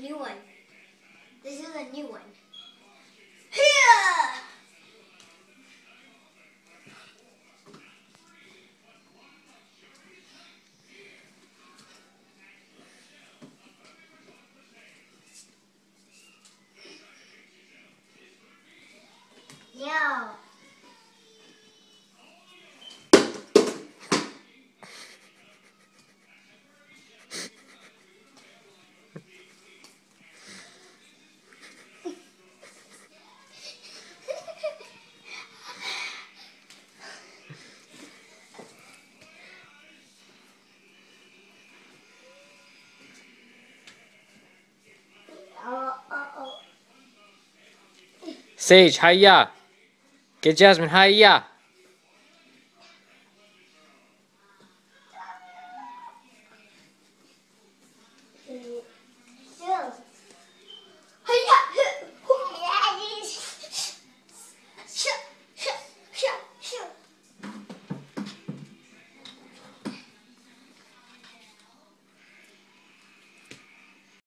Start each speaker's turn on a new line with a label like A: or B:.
A: New one. This is a new one. Yeah.
B: Sage, hiya. Get Jasmine, hiya.